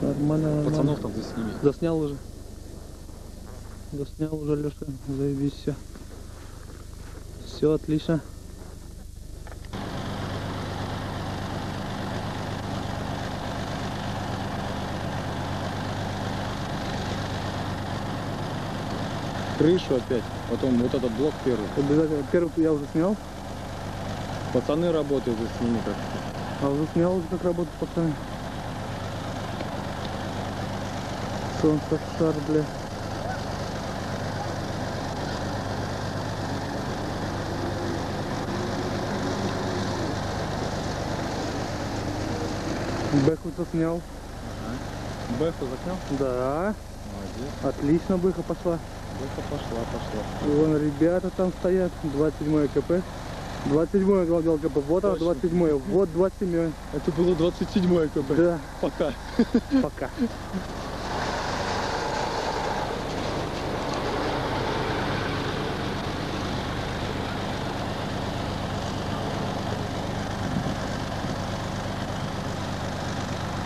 Нормально, нормально. Пацанов там засними. Заснял уже. Заснял уже, Леша. Заебись все. Все отлично. Крышу опять. Потом вот этот блок первый. Обязательно. Первый я уже снял. Пацаны работают, засними как. А уже снял уже как работают пацаны. Солнце шар, бля. Бэху снял. Бэху заснял? Да, Молодец. отлично бэха пошла. Бэха пошла, пошла. Вон ребята там стоят, 27 КП. 27 главное КП, вот Точно. 27 вот 27 Это было 27 КП. Да, Пока. пока.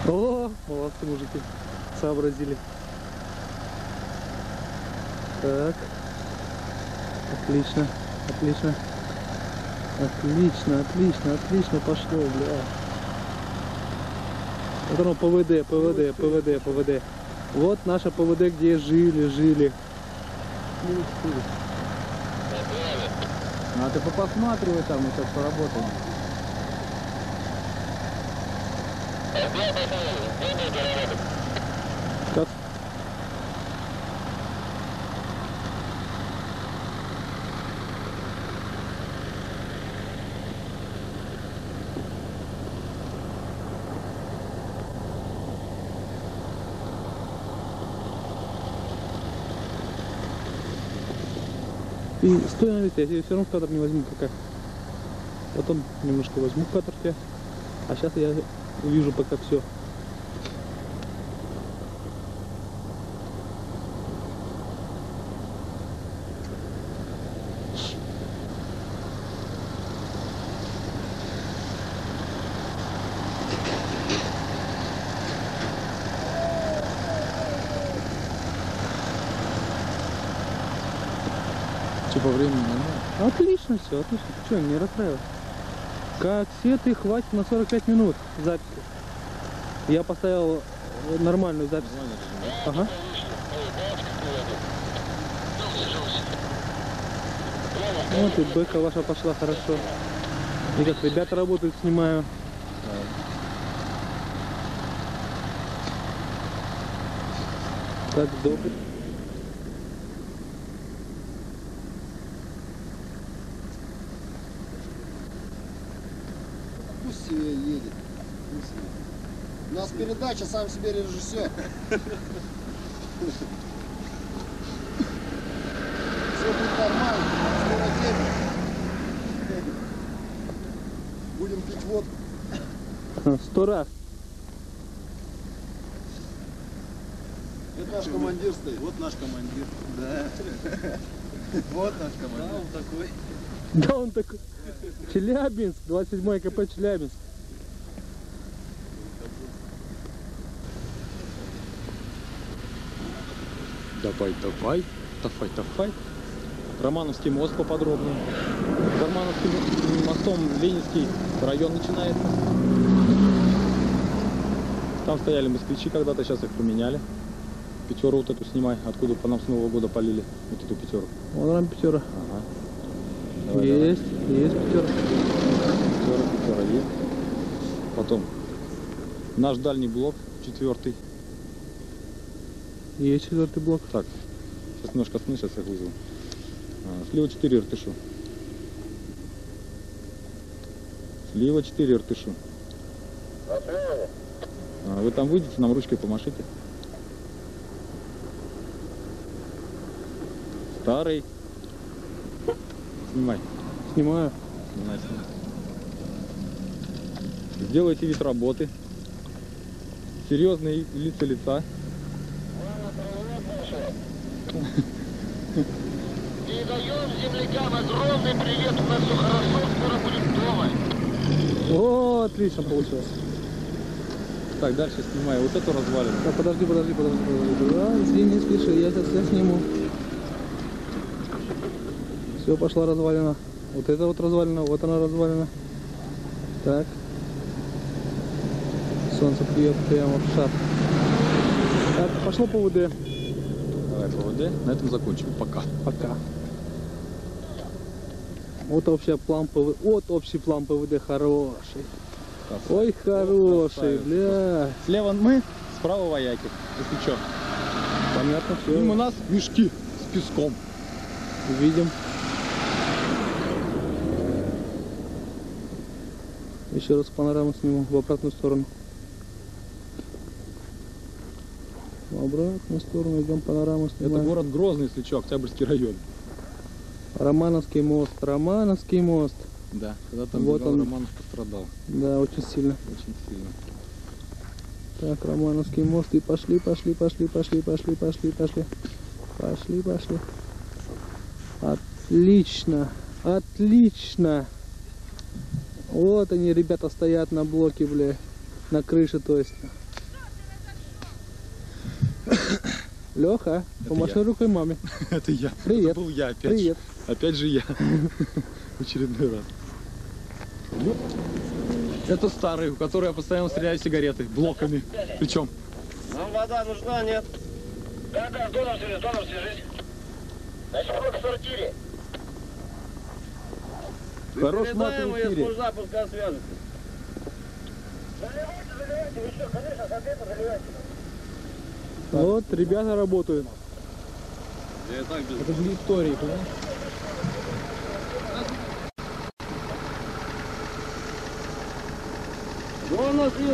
О, молодцы мужики, сообразили. Так, отлично, отлично. Отлично, отлично, отлично пошло, бля. Вот оно ПВД, ПВД, ПВД, ПВД. Вот наша ПВД, где жили, жили. А ты посматривай там, мы сейчас поработаем. Как? И стой на месте, я тебе все равно в кадр не возьму пока. Потом немножко возьму в кадр тебя. А сейчас я увижу пока все. Что по времени нормально? Отлично все, отлично. Что, не расстраивайся. Как все ты хватит на 45 минут записи. Я поставил э, нормальную запись. Ага. Вот и бэка ваша пошла хорошо. И как ребята работают, снимаю. Так, добрый. Пусть себе едет. Пусть себе. У нас передача сам себе режиссер. Все будет нормально. Скоро день. Будем пить водку. Сто раз. Это наш командир стоит. Вот наш командир. Да. Вот наш командир. Да, он такой. Да он такой. Челябинск, 27 КП Челябинск. Давай, давай, давай, давай. Романовский мост поподробнее. За Романовским мостом Ленинский район начинается. Там стояли москвичи когда-то, сейчас их поменяли. Пятеру вот эту снимай, откуда по нам с Нового года полили. Вот эту пятеру. Вон там пятера. Ага. Давай, давай. есть, есть пятера. Пятера, пятера есть. Потом наш дальний блок, четвертый. Есть четвертый блок. Так, сейчас немножко остановлюсь, сейчас их вызову. А, слева 4 иртышу. Слева 4 иртышу. А, вы там выйдете, нам ручкой помашите. Старый. Снимай. Снимаю. Снимай, снимай. Сделайте вид работы. Серьезные лица лица. Передаем землякам огромный привет, у нас все хорошо, скоро будем дома. О, отлично получилось. Так, дальше снимай вот эту развалину. Да, подожди, подожди, подожди, подожди. Да, не спеши, я сейчас я сниму. Все, пошла развалина. Вот это вот развалина, вот она развалина. Так. Солнце бьет прямо в шар. Так, пошло по ВД. ПВД. На этом закончим. Пока. Пока. Вот общий план ПВД. Вот общий план ПВД хороший. Ой, хороший, красавец. бля. Слева мы, справа вояки. Если что. Понятно, все. Мимо нас мешки с песком. Видим. Еще раз панораму сниму в обратную сторону. В обратную сторону идем панораму Это снимаем. город Грозный, если что, Октябрьский район. Романовский мост, Романовский мост. Да. Когда там Вот бежал, он. Романов пострадал. Да, очень сильно. Очень сильно. Так, Романовский мост и пошли, пошли, пошли, пошли, пошли, пошли, пошли. Пошли, пошли. Отлично, отлично. Вот они, ребята, стоят на блоке, бля. На крыше, то есть. Леха, помаши я. рукой маме. Это я. Привет. Это был я опять. Привет. Опять же я. В очередной раз. Ну, Это старый, у которого я постоянно стреляю сигареты. Блоками. Причем. Нам вода нужна, нет? Да, да, с доном свяжись, с доном свяжись. Значит, в сортире. Хорош мат в эфире. пусть запуска свяжется. Заливайте, заливайте, вы что, конечно, с ответа заливайте. Вот, ребята работают. Я и так без... Это же истории, понимаешь?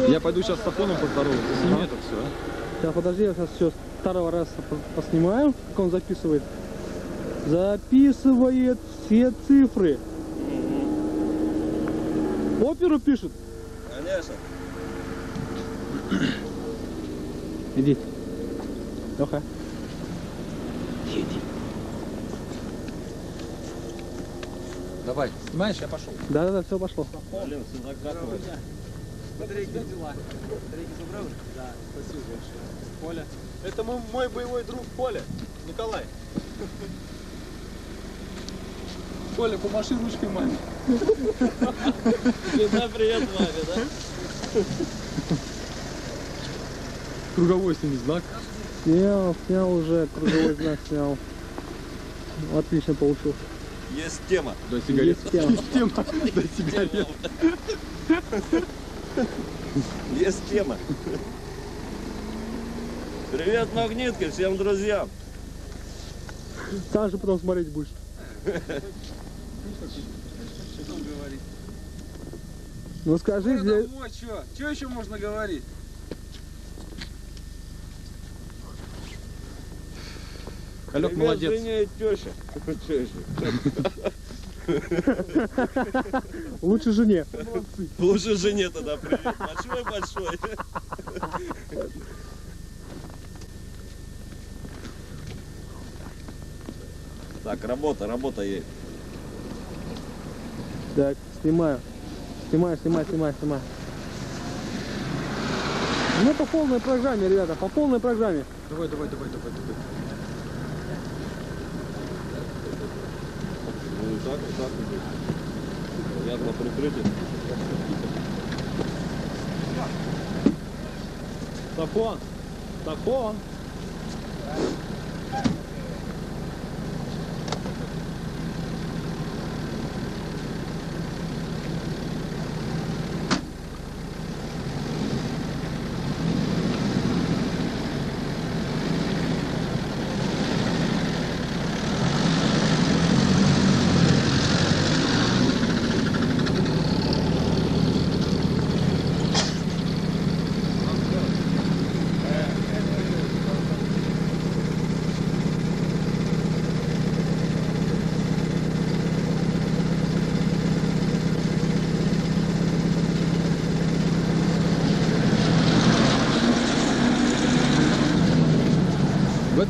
Я пойду сейчас с Сафоном поздороваюсь. Сними это все? Сейчас, подожди, я сейчас все старого раза по- поснимаю, как он записывает. Записывает все цифры. Оперу пишет. Конечно. Иди. Леха. Давай, снимаешь, я пошел. Да-да-да, все пошло. Блин, все закатывает. Коля. Это мой, мой боевой друг Коля. Николай. Коля, помаши ручкой маме. Всегда привет маме, да? Круговой сними знак. Снял, снял уже, круговой знак снял. Отлично получился. Есть тема. Дай сигарет. Есть тема. Тема. Дай сигарет. Есть тема. Привет, магнитки, всем друзьям. Сам же потом смотреть будешь. Ну скажи, чё? Чё еще можно говорить? Привет, молодец. Женя и теща. Лучше жене. Лучше жене тогда привет. Большой-большой. Так, работа, работа есть. Так, снимаю. Снимаю, снимаю, снимаю, снимаю. Ну по полной программе, ребята, по полной программе. Давай, давай, давай, давай, давай. Ну и так, так идет. Понятно, прикрытие. Сафон.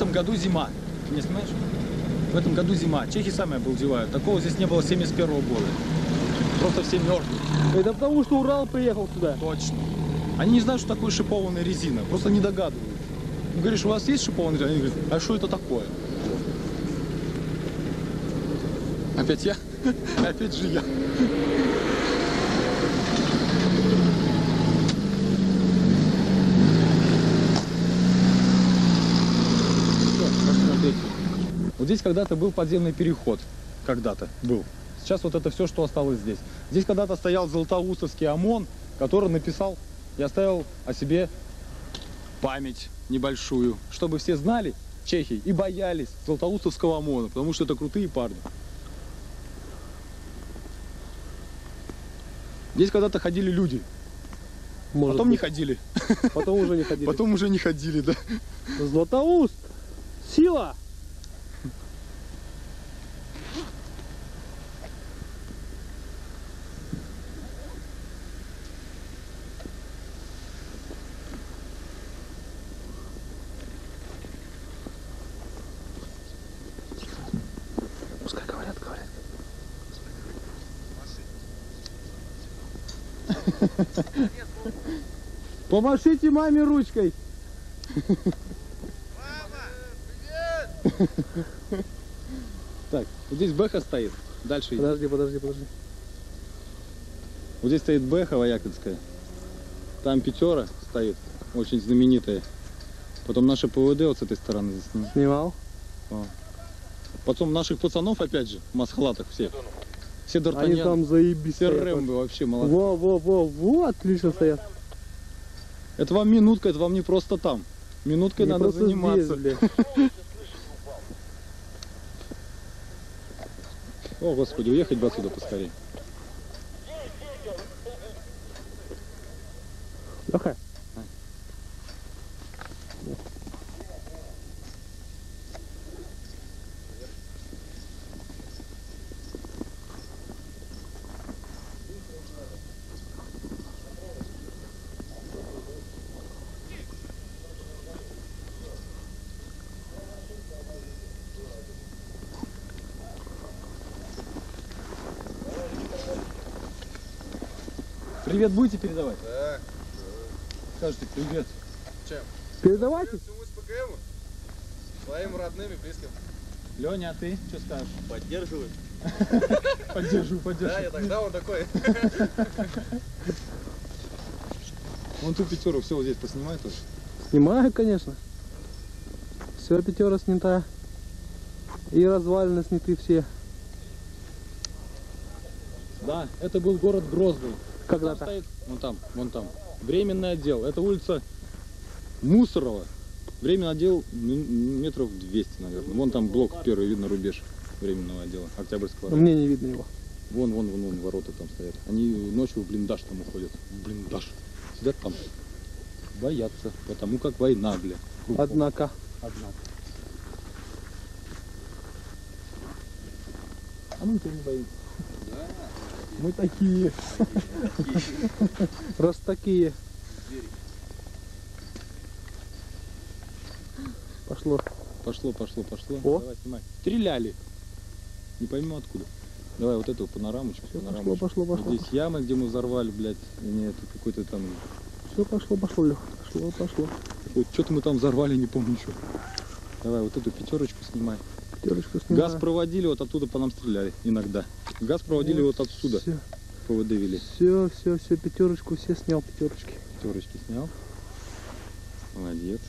Этом году зима. Ты не снимаешь? В этом году зима. Чехи сами обалдевают. Такого здесь не было с 71 года. Просто все мертвые. Это потому что Урал приехал сюда. Точно. Они не знают, что такое шипованная резина, просто не догадываются. Ну, говоришь, у вас есть шипованная резина? Они говорят, а что это такое? Опять я? Опять же я. Здесь когда-то был подземный переход. Когда-то был. Сейчас вот это все, что осталось здесь. Здесь когда-то стоял Златоустовский ОМОН, который написал и оставил о себе память небольшую, чтобы все знали, чехи, и боялись Златоустовского ОМОНа, потому что это крутые парни. Здесь когда-то ходили люди, Может потом не быть. ходили, Потом уже не ходили. потом уже не ходили, да. Златоуст! Сила! Помашите маме ручкой. Так, вот здесь Бэха стоит, дальше идем. Подожди, подожди, подожди. Вот здесь стоит Бэха Ваякинская. Там пятера стоит, очень знаменитая. Потом наше ПВД вот с этой стороны. Снимал? Потом наших пацанов, опять же, в масхалатах все. Все Они Д'Артаньян, там заебись. все стоят. Рэмбо вообще молодцы. Во, во, во, во, отлично стоят. Это вам минутка, это вам не просто там. Минуткой Не надо заниматься. здесь. О, господи, уехать бы отсюда поскорее. Леха. Привет будете передавать? Да. Скажите привет. Передавайте. Всему СПКМу? Своим родным и близким. Леня, а ты что скажешь? Поддерживаю. Поддерживаю, Да, поддерживаю. я тогда он такой. Вон ту пятеру все вот здесь поснимай тоже. Снимаю, конечно. Все, пятера снята. И развалины сняты все. Да, это был город Грозный. Когда-то. стоит, вон там, вон там. Временный отдел. Это улица Мусорова. Временный отдел метров 200, наверное. Вон там блок первый, видно рубеж временного отдела. Октябрьского. района. Мне не видно его. Вон, вон, вон, вон, ворота там стоят. Они ночью в блиндаж там уходят. В блиндаж. Сидят там. Боятся, потому как война, бля. Кругом. Однако. Однако. А мы тебя не боимся. Мы такие. Раз такие. Пошло. Пошло, пошло, пошло. О. Давай, снимай. Стреляли. Не пойму откуда. Давай вот эту панорамочку. Всё, панорамочку. пошло, пошло, пошло. здесь яма, где мы взорвали, блядь. Не это какой-то там. Все пошло, пошло, Леха. Пошло, пошло. Вот что-то мы там взорвали, не помню что. Давай вот эту пятерочку снимай. Пятерочку снимаю. Газ проводили, вот оттуда по нам стреляли иногда. Газ проводили вот отсюда. Все, ПВД вели. все, все, все, пятерочку, все снял пятерочки. Пятерочки снял. Молодец.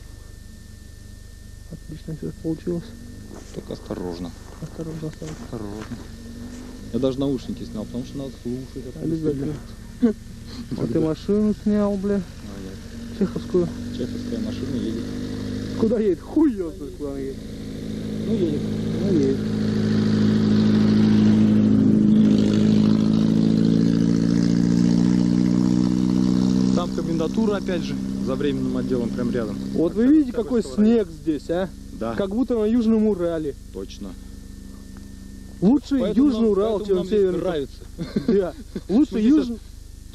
Отлично все получилось. Только осторожно. Осторожно, осторожно. Осторожно. Я даже наушники снял, потому что надо слушать. а Обязательно. Вот и машину снял, бля, чеховскую. Чеховская машина едет. Куда едет? Хуй знает, куда едет. Ну, едет. Ну, едет. Там комендатура, опять же, за временным отделом, прям рядом. Вот вы видите, какой снег здесь, а? Да, Как будто на Южном Урале. точно. Лучше Поэтому Южный нам- Урал, чем Северный. нравится. Лучше, Ну, здесь Юж-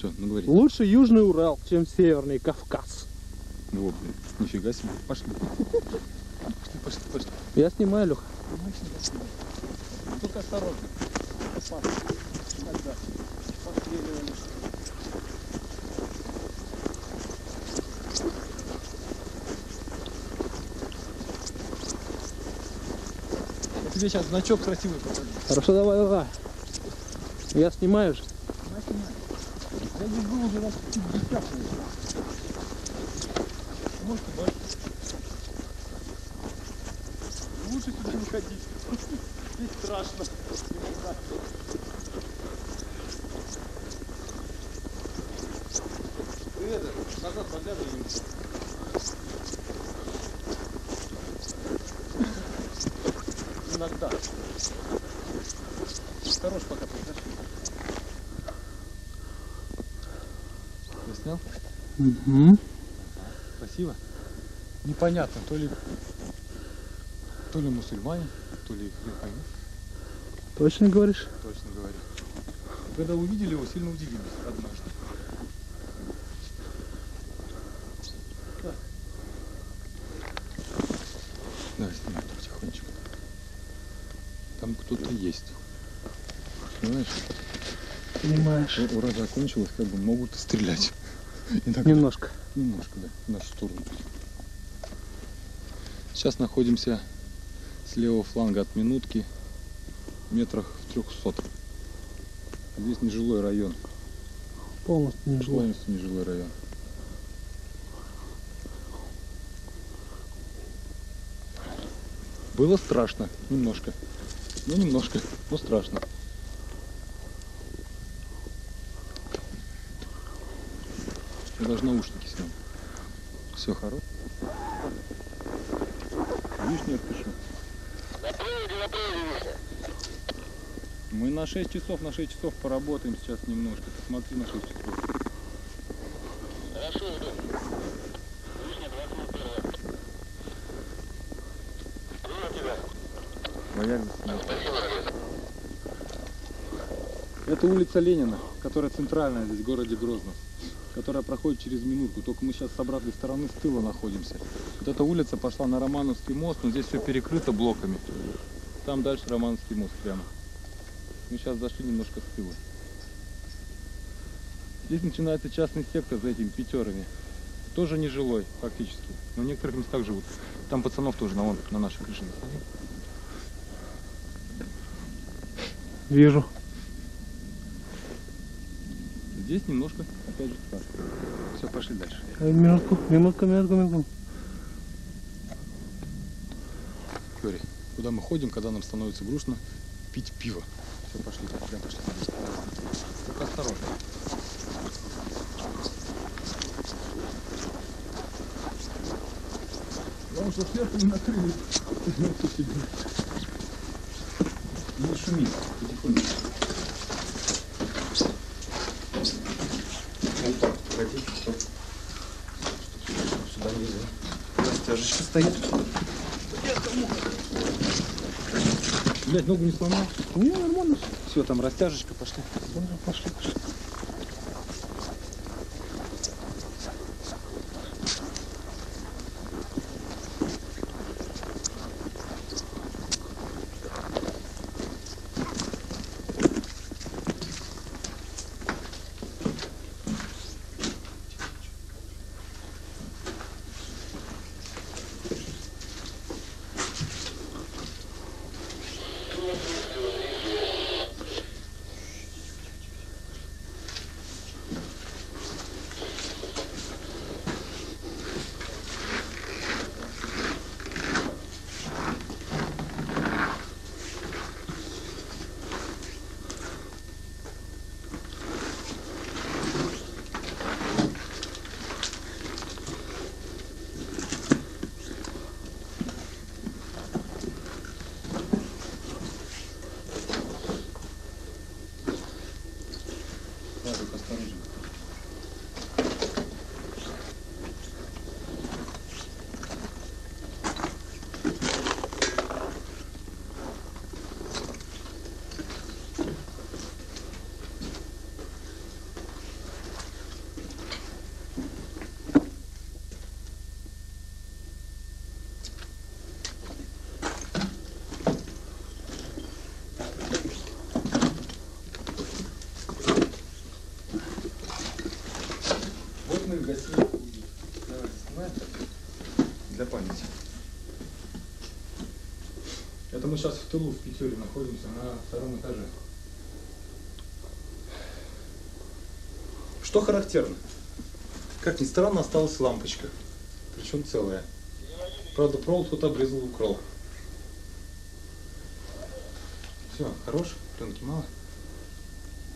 Че, ну говори. Лучше Южный Урал, чем Северный Кавказ. Во, блин, нифига себе. Пошли. Стой, стой, стой. Я снимаю, Леха. Только осторожно. Я тебе сейчас значок красивый покажу. Хорошо, давай, давай. Я снимаю же. Я снимаю. Был уже раз 50 Может больше. Здесь страшно. Ты это, назад подглядывай. Иногда. Хорош пока подожди. Я снял? Угу. Красиво. Непонятно, то ли то ли мусульмане, то ли хрен пойми, Точно говоришь? точно говорю. Когда увидели его, сильно удивились однажды. Так. Да, снимай потихонечку. Там кто-то есть. Понимаешь, Понимаешь. ура закончилась, как бы могут стрелять. Иногда. Немножко. Немножко, да, в нашу сторону. Сейчас находимся с левого фланга от минутки метрах в трехсот. Здесь нежилой район, Полностью не жилой. полностью нежилой район. Было страшно, немножко. Ну, немножко, но страшно. Я даже наушники снял. Все хорошо. Лишнее пишу. На приводе, на приводе. Мы на 6 часов, на 6 часов поработаем сейчас немножко. Посмотри на 6 часов. Хорошо, иду. Лишняя 21 Принял тебя. Спасибо. Это улица Ленина, которая центральная здесь, в городе Грозно, которая проходит через минутку. Только мы сейчас с обратной стороны, с тыла находимся. Вот эта улица пошла на Романовский мост, но здесь все перекрыто блоками. Там дальше Романовский мост прямо. Мы сейчас зашли немножко с тыла. Здесь начинается частный сектор за этими пятерами. Тоже нежилой, фактически. Но в некоторых местах живут. Там пацанов тоже на, вон, на нашей крыше. Вижу. Здесь немножко, опять же, страшно. Все, пошли дальше. Э, Минутку, минутку, минутку, минутку. Говори, куда мы ходим, когда нам становится грустно пить пиво. Все, пошли, прям пошли. Только осторожно. Главное, что сверху не накрыли. Не шуми, потихоньку. Сюда нельзя. Растяжечка стоит. Блять, ногу не сломал? Не, нормально. Все, там растяжечка пошли. Пошли, пошли. Славик, осторожно. Снимаем. Для памяти. Это мы сейчас в тылу в Петере находимся на втором этаже. Что характерно? Как ни странно, осталась лампочка. Причем целая. Правда, провод кто-то обрезал и украл. Все, хорош, пленки мало.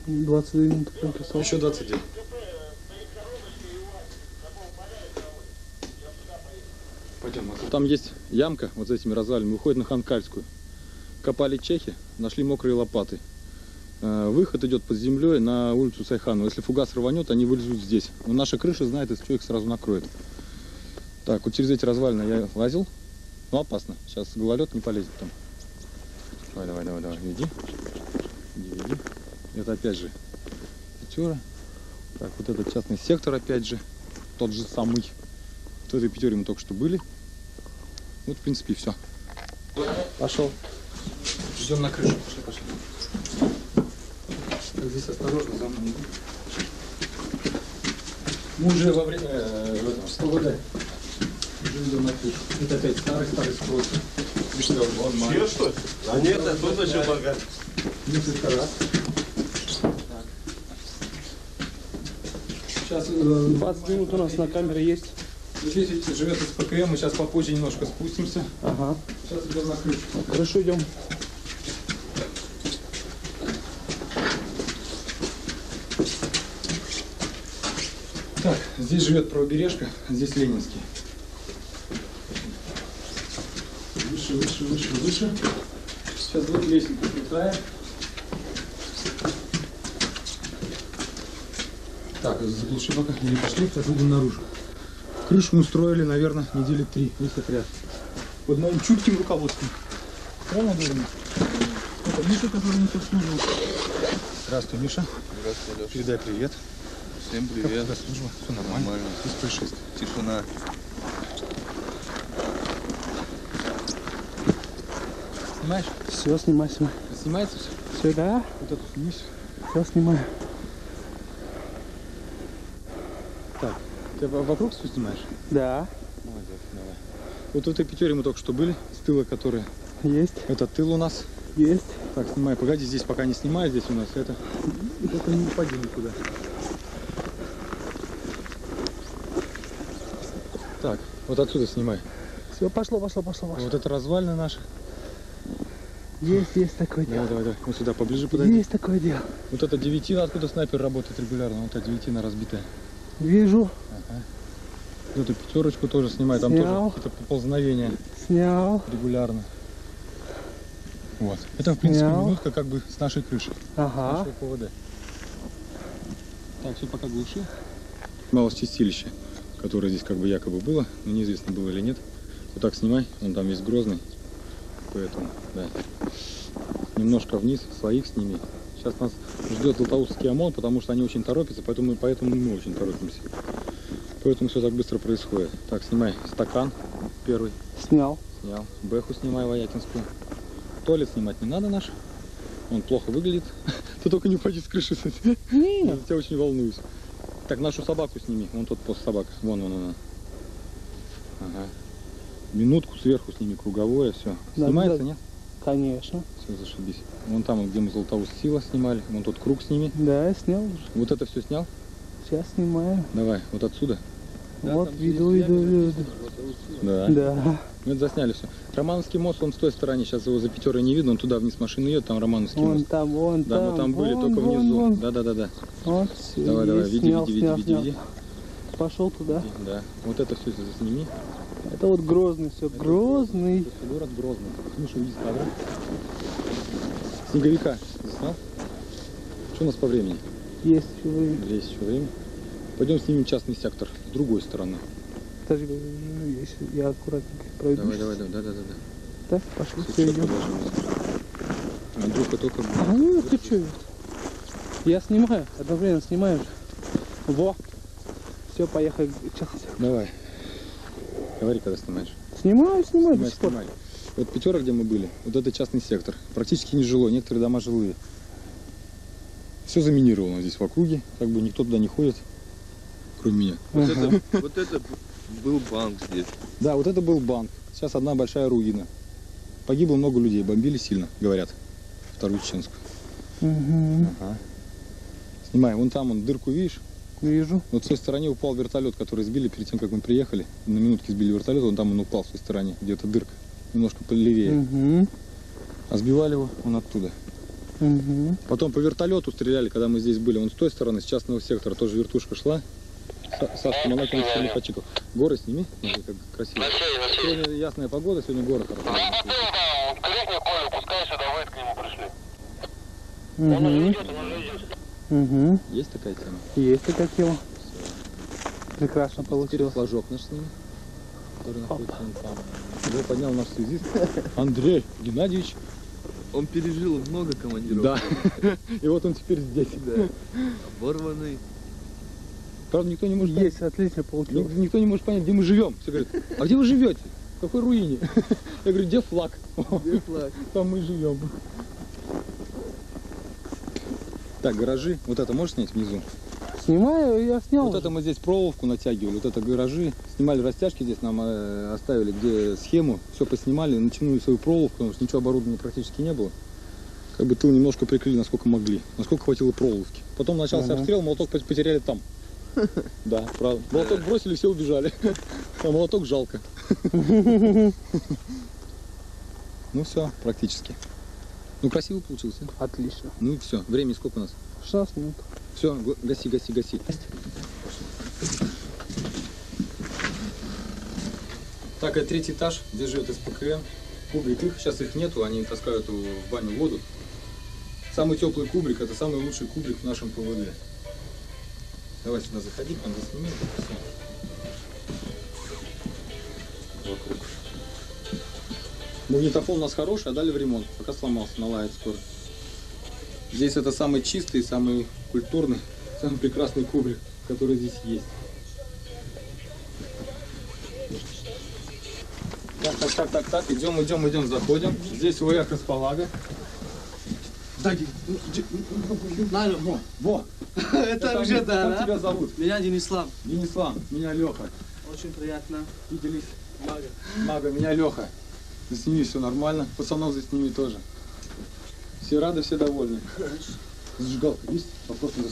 22 минуты пленки. Еще 29. Пойдем. вот Там есть ямка вот за этими развалинами, выходит на Ханкальскую. Копали чехи, нашли мокрые лопаты. Э, Выход идет под землей на улицу Сайханова. Если фугас рванет, они вылезут здесь. Но наша крыша знает, из чего их сразу накроет. Так, вот через эти развалины я лазил. Ну, опасно. Сейчас гололед не полезет там. Давай, давай, давай, давай, веди. Веди, веди. Это опять же пятера. Так, вот этот частный сектор опять же. Тот же самый. В этой пятере мы только что были. Вот, в принципе, и все. Пошел. Идем на крышу. Пошли, пошли. Здесь осторожно, за мной. Мы уже во время э, СПВД. Уже идем на крышу. Это опять старый-старый спрос. Видишь, да, вон маленький. что ли? А нет, а тут зачем пока? Несколько раз. Сейчас э, 20 минут у нас на камере есть. Здесь видите, живет СПКМ, мы сейчас попозже немножко спустимся. Ага. Сейчас идем на крышу. Хорошо, идем. Так, здесь живет правобережка, а здесь Ленинский. Выше, выше, выше, выше. Сейчас вот лестницу спускаем. Так, заглуши пока, или пошли, сейчас выйдем наружу. Крышу мы строили, наверное, недели три, весь отряд. Под моим чутким руководством. Правильно говорю? Это Миша, который нас обслуживал. Здравствуй, Миша. Здравствуй, Леша. Передай привет. Всем Как привет. тебя служба? Все нормально? Нормально. Без происшествий. Тишина. Снимаешь? Все, снимай, снимай. Снимается все? Все, да? Вот эту снимешь? Все, снимаю. Ты во- вокруг все снимаешь? Да, Молодец, давай. Вот в этой пятере мы только что были, с тыла которая. есть, Это тыл у нас. есть. Так, снимай, погоди, здесь пока не снимай, здесь у нас это. Только не упади никуда. Так, вот отсюда снимай. Все, пошло, пошло, пошло, пошло. Вот это развалина наша. Есть, есть такое Давай, дело. давай, давай. Вот сюда поближе подойди. Есть такое дело. Вот это девятина, откуда снайпер работает регулярно. Вот эта девятина разбитая. Вижу, Вот эту пятерочку тоже снимай, там Снял. тоже какие-то поползновения снял. регулярно. Вот. Это, в принципе, Снял. минутка как бы с нашей крыши. Ага. Нашего ПВД. Так, все пока глуши. Мало чистилище, которое здесь как бы якобы было, но неизвестно было или нет. Вот так снимай, он там весь грозный. Поэтому, да. Немножко вниз, своих сними. Сейчас нас ждет Златоустский ОМОН, потому что они очень торопятся, поэтому, поэтому мы очень торопимся. Поэтому все так быстро происходит. Так, снимай стакан первый. Снял. Снял. Бэху снимай Воякинскую. Туалет снимать не надо наш. Он плохо выглядит. Ты только не упади с крыши. Я за тебя очень волнуюсь. Так, нашу собаку сними. Вон тот пост собака. Вон, вон она. Ага. Минутку сверху сними круговое, все. Да, Снимается, да. нет? Конечно. Все, зашибись. Вон там, где мы Золотоуст Сила снимали. Вон тот круг сними. Да, я снял уже. Вот это все снял? Сейчас снимаю. Давай, вот отсюда. вот, видел, видел, видел. Да. Да. Мы это засняли все. Романовский мост, он с той стороны, сейчас его за пятерой не видно, он туда вниз машина едет, там Романовский Вон мост. там, вон Да, там. мы там были, вон, только вон, внизу. вон. Да, да, да, да. Вот, всё, Давай, давай, веди, снял, веди, снял, веди, снял. веди. Пошел туда. Да. Вот это все засними. Это вот Грозный, все, Грозный. Это город Грозный. Миша, уйди с кадра. Снеговика заснял? Что у нас по времени? Есть еще время. Есть еще время. Пойдем снимем частный сектор с другой стороны. Подожди, если я аккуратненько пройду. Давай, давай, давай, да, да, да, да. Так, пошли, все, чётко идем. Андрюха только... А ну ты что? Я снимаю, одновременно снимаю же. Во. Все, поехали. Сейчас. Давай. Говори, когда снимаешь. Снимаю, снимаю до Снимай, сих пор. снимай. Вот пятера, где мы были, вот это частный сектор. Практически не жилой, некоторые дома жилые. Все заминировано здесь в округе, как бы никто туда не ходит, кроме меня. Вот Ага. это, вот это был банк здесь. Да, вот это был банк. Сейчас одна большая руина. Погибло много людей, бомбили сильно, говорят. Вторую чеченскую. Угу. Ага. Снимай, вон там, он дырку видишь? Вижу. Вот с той стороны упал вертолет, который сбили перед тем, как мы приехали. На минутке сбили вертолет, он там он упал с той стороны, где-то дырка. Немножко полевее. Угу. А сбивали его он оттуда. Угу. Потом по вертолету стреляли, когда мы здесь были. Он с той стороны, с частного сектора, тоже вертушка шла. Са- Сашка Малакин с Лихачиков. Горы сними, смотри, как красиво. Сегодня ясная погода, сегодня горы хорошо. Крикни Колю, пускай сюда вы к нему пришли. Он уже Угу. идет, он уже идет. Угу. Есть такая тема? Есть такая тема. Прекрасно Теперь получилось. флажок наш с ним, который находится там. Его поднял наш связист Андрей Геннадьевич. Он пережил много командиров. Да. И вот он теперь здесь. Да. Оборванный. Правда, никто не может Есть, отлично получилось. Никто не может понять, где мы живем. Все говорят, а где вы живете? В какой руине? Я говорю, где флаг? Где флаг? Там мы живем. Так, гаражи. Вот это можешь снять внизу? Снимаю, я снял. Вот это мы здесь проволоку натягивали, вот это гаражи. Снимали растяжки здесь, нам э, оставили, где схему. Все поснимали, натянули свою проволоку, потому что ничего оборудования практически не было. Как бы тыл немножко прикрыли, насколько могли. Насколько хватило проволоки. Потом начался Ага. обстрел, молоток пот- потеряли там. Да, правда. Молоток бросили, все убежали. А молоток жалко. Ну все, практически. Ну красиво получился. Отлично. Ну и все. Времени сколько у нас? 16 минут. Все, гаси, гаси, гаси. Так, это третий этаж, здесь живет СПКМ. Кубрик их, сейчас их нету, они таскают в баню воду. Самый теплый кубрик, это самый лучший кубрик в нашем ПВД. Давай сюда заходи, там всё. Вокруг. Магнитофон у нас хороший, а дали в ремонт, пока сломался, налает скоро. Здесь это самый чистый, самый культурный, самый прекрасный кубрик, который здесь есть. Так, так, так, так, так, идем, идем, идем, заходим. Здесь ВР Располага. Сзади. Наверное, Во, во. это уже да, Как да? тебя зовут? Меня Денислав. Денислав, меня Леха. Очень приятно. Виделись. Мага. Мага, меня Леха. Засними, все нормально. Пацанов засними тоже. Все рады, все довольны. Зажигалка есть? Вопрос на.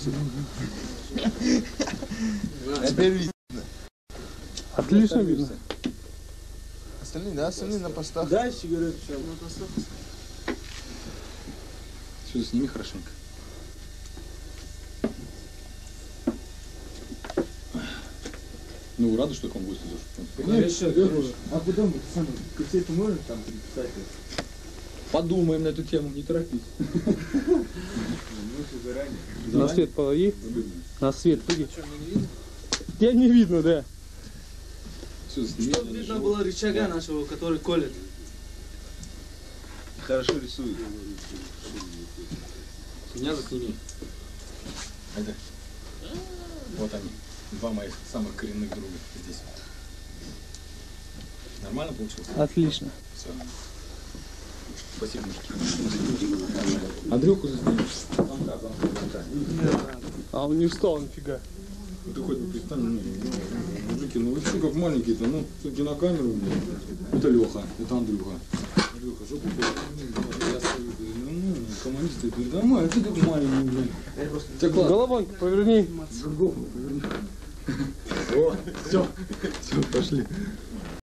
Теперь видно. Отлично видно. Остальные, да, остальные на постах. Дай сигарету сейчас. Все, сними хорошенько. Ну, рады, что к вам в гости идешь. А куда мы сами? Ты все это можешь там писать? Подумаем на эту тему, не торопись. На свет полови. На свет выйди. Тебя не видно, да. Чтобы видно было рычага нашего, который колет. Хорошо рисует. Меня засними. Вот они. Два моих самых коренных друга здесь. Нормально получилось? Отлично. Все. Спасибо. Андрюху замка. А он не встал, нифига. Ты хоть не пристань, ну, ну, мужики, ну вы что как маленькие-то, ну, все на камеру, блин. Это Леха, это Андрюха. Андрюха, жопу поверни, я стою, блин, ну, ну, коммунисты, ты домой, а ты как маленький, блин. Тебя класс. Головой поверни. Все, все, пошли.